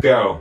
Go.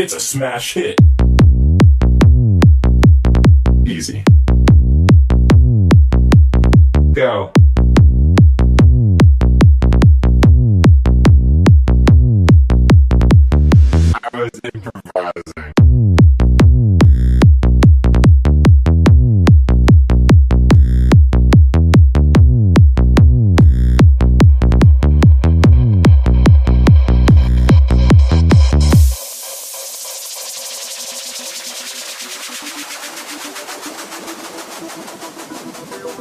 It's a smash hit. Easy. Go.